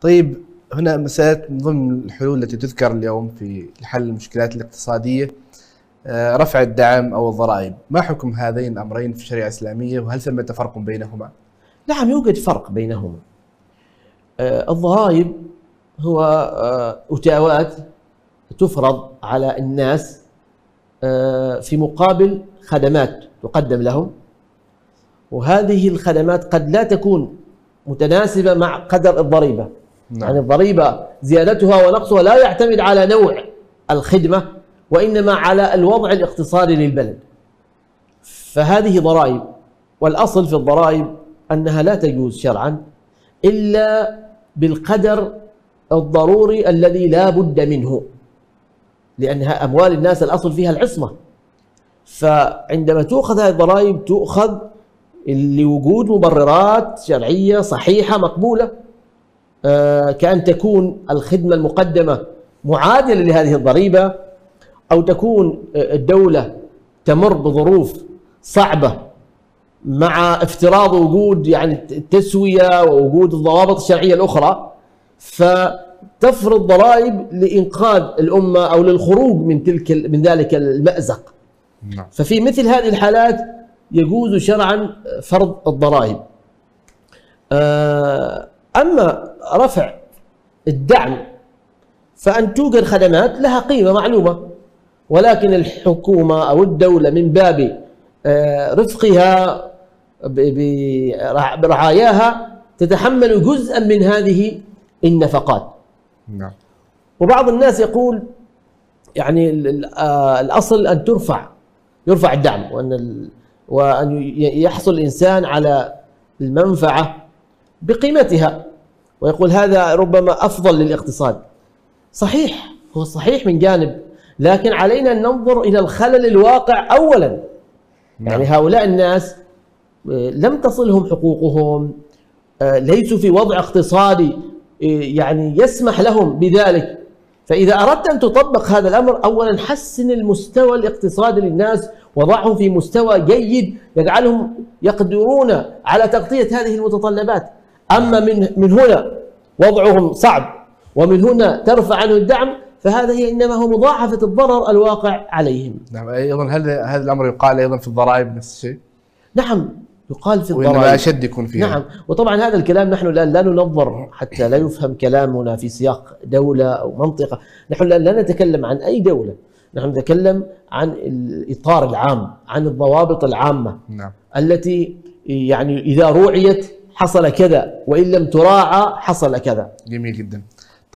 طيب هنا مسألة من ضمن الحلول التي تذكر اليوم في حل المشكلات الاقتصادية آه، رفع الدعم أو الضرائب. ما حكم هذين الأمرين في الشريعة الإسلامية وهل ثمة فرق بينهما؟ نعم يوجد فرق بينهما. آه، الضرائب هو آه، أتاوات تفرض على الناس في مقابل خدمات تقدم لهم. وهذه الخدمات قد لا تكون متناسبة مع قدر الضريبة. نعم. يعني الضريبة زيادتها ونقصها لا يعتمد على نوع الخدمة وإنما على الوضع الاقتصادي للبلد. فهذه ضرائب والأصل في الضرائب أنها لا تجوز شرعا إلا بالقدر الضروري الذي لا بد منه لأنها أموال الناس الأصل فيها العصمة. فعندما تؤخذ هذه الضرائب تؤخذ لوجود مبررات شرعية صحيحة مقبولة. كأن تكون الخدمة المقدمة معادلة لهذه الضريبة أو تكون الدولة تمر بظروف صعبة مع افتراض وجود يعني التسوية ووجود الضوابط الشرعية الأخرى فتفرض ضرائب لإنقاذ الأمة أو للخروج من تلك من ذلك المأزق نعم. ففي مثل هذه الحالات يجوز شرعا فرض الضرائب آه، أما رفع الدعم فأن توجد خدمات لها قيمة معلومة ولكن الحكومة أو الدولة من باب آه، رفقها برعاياها تتحمل جزءا من هذه النفقات. نعم. وبعض الناس يقول يعني آه، الأصل أن ترفع يرفع الدعم وأن وأن يحصل الإنسان على المنفعة بقيمتها. ويقول هذا ربما أفضل للاقتصاد. صحيح هو صحيح من جانب لكن علينا أن ننظر إلى الخلل الواقع أولا. يعني نعم. هؤلاء الناس آه، لم تصلهم حقوقهم آه، ليسوا في وضع اقتصادي آه، يعني يسمح لهم بذلك. فإذا أردت أن تطبق هذا الأمر أولا حسن المستوى الاقتصادي للناس وضعهم في مستوى جيد يجعلهم يقدرون على تغطية هذه المتطلبات. أما من من هنا وضعهم صعب ومن هنا ترفع عنه الدعم فهذا هي إنما هو مضاعفة الضرر الواقع عليهم. نعم أيضا هل هذا الأمر يقال أيضا في الضرائب نفس الشيء؟ نعم يقال في الضرائب وانما أشد يكون فيها نعم وطبعا هذا الكلام نحن الآن لا ننظر حتى لا يفهم كلامنا في سياق دولة أو منطقة، نحن الآن لا نتكلم عن أي دولة، نحن نتكلم عن الإطار العام، عن الضوابط العامة نعم. التي يعني إذا روعيت حصل كذا وإن لم تراعى حصل كذا. جميل جدا.